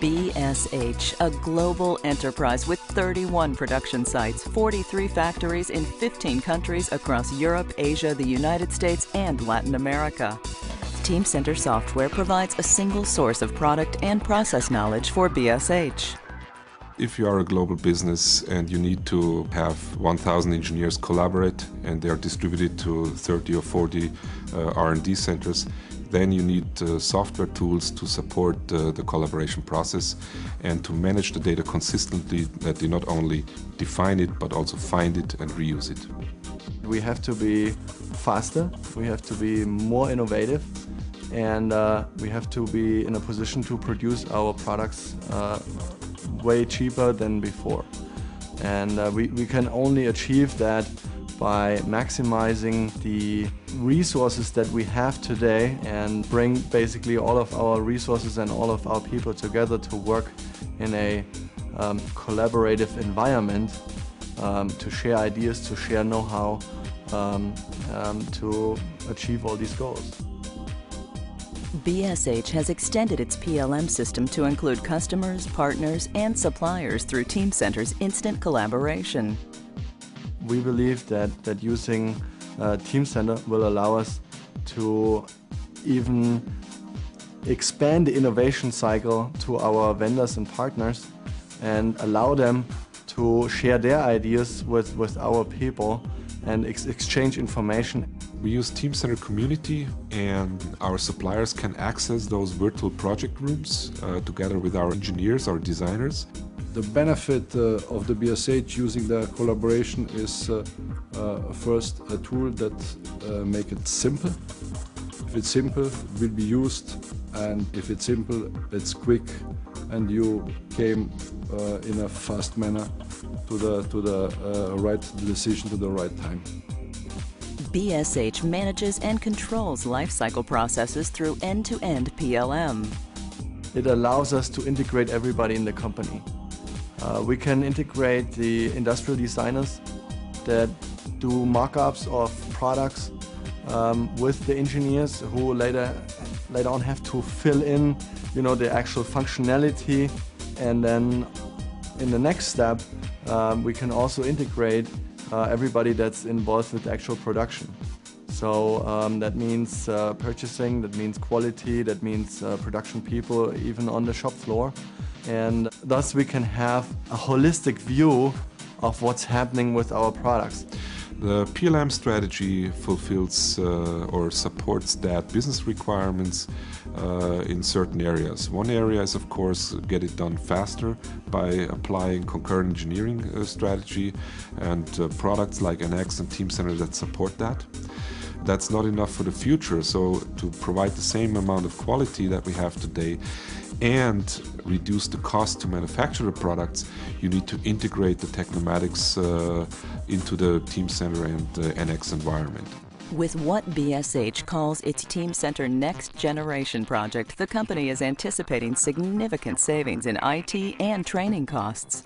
BSH, a global enterprise with 31 production sites, 43 factories in 15 countries across Europe, Asia, the United States, and Latin America. Teamcenter software provides a single source of product and process knowledge for BSH. If you are a global business and you need to have 1,000 engineers collaborate and they are distributed to 30 or 40 uh, R&D centers, then you need uh, software tools to support uh, the collaboration process and to manage the data consistently that they not only define it but also find it and reuse it. We have to be faster, we have to be more innovative and uh, we have to be in a position to produce our products uh, way cheaper than before. And uh, we, we can only achieve that by maximizing the resources that we have today and bring basically all of our resources and all of our people together to work in a um, collaborative environment um, to share ideas, to share know-how, um, um to achieve all these goals. BSH has extended its PLM system to include customers, partners, and suppliers through Teamcenter's instant collaboration. We believe that, that using uh, Teamcenter will allow us to even expand the innovation cycle to our vendors and partners and allow them to share their ideas with, with our people and ex exchange information. We use Teamcenter Community and our suppliers can access those virtual project rooms uh, together with our engineers, our designers. The benefit uh, of the BSH using the collaboration is uh, uh, first a tool that uh, make it simple. If it's simple, it will be used and if it's simple, it's quick and you came uh, in a fast manner to the, to the uh, right decision to the right time. BSH manages and controls lifecycle processes through end-to-end -end PLM. It allows us to integrate everybody in the company. Uh, we can integrate the industrial designers that do mock-ups of products um, with the engineers who later later on have to fill in you know the actual functionality and then in the next step um, we can also integrate everybody that's involved with actual production so um, that means uh, purchasing that means quality that means uh, production people even on the shop floor and thus we can have a holistic view of what's happening with our products. The PLM strategy fulfills uh, or supports that business requirements uh, in certain areas. One area is, of course, get it done faster by applying concurrent engineering uh, strategy and uh, products like NX and Teamcenter that support that that's not enough for the future. So to provide the same amount of quality that we have today and reduce the cost to manufacture the products, you need to integrate the Tecnomatix uh, into the Teamcenter and uh, NX environment. With what BSH calls its Teamcenter Next Generation project, the company is anticipating significant savings in IT and training costs.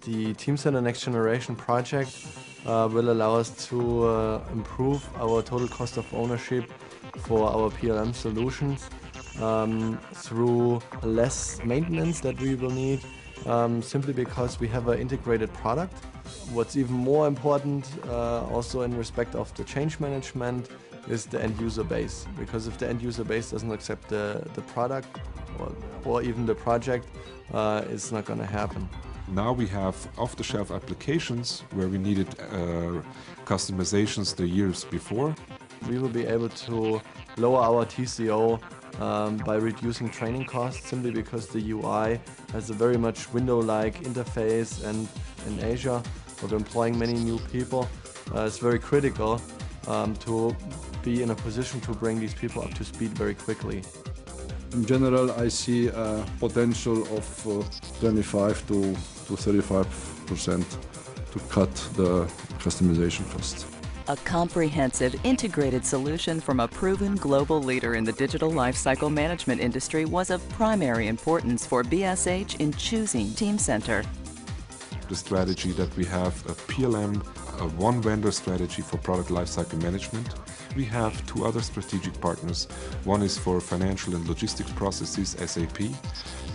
The Teamcenter Next Generation project uh, will allow us to uh, improve our total cost of ownership for our PLM solutions um, through less maintenance that we will need um, simply because we have an integrated product. What's even more important uh, also in respect of the change management is the end user base because if the end user base doesn't accept the, the product or, or even the project, uh, it's not going to happen. Now we have off-the-shelf applications where we needed uh, customizations the years before. We will be able to lower our TCO um, by reducing training costs simply because the UI has a very much window-like interface and in Asia of employing many new people uh, it's very critical um, to be in a position to bring these people up to speed very quickly. In general, I see a potential of uh, 25 to, to 35 percent to cut the customization costs. A comprehensive, integrated solution from a proven global leader in the digital lifecycle management industry was of primary importance for BSH in choosing Teamcenter. The strategy that we have a PLM, a one vendor strategy for product lifecycle management, we have two other strategic partners. One is for financial and logistics processes, SAP,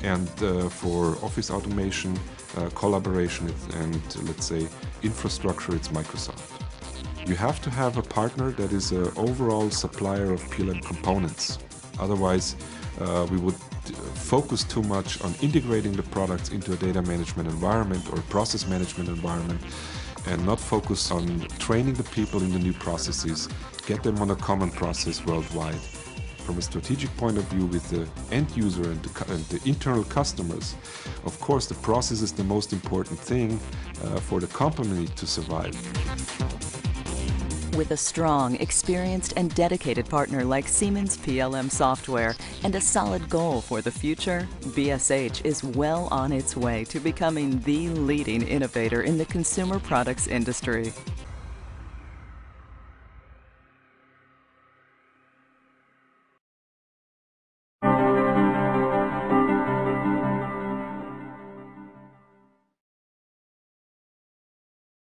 And uh, for office automation, uh, collaboration, and let's say infrastructure, it's Microsoft. You have to have a partner that is an overall supplier of PLM components. Otherwise, uh, we would focus too much on integrating the products into a data management environment or process management environment and not focus on training the people in the new processes, get them on a common process worldwide. From a strategic point of view with the end user and the, and the internal customers, of course the process is the most important thing uh, for the company to survive. With a strong, experienced, and dedicated partner like Siemens PLM Software and a solid goal for the future, BSH is well on its way to becoming the leading innovator in the consumer products industry.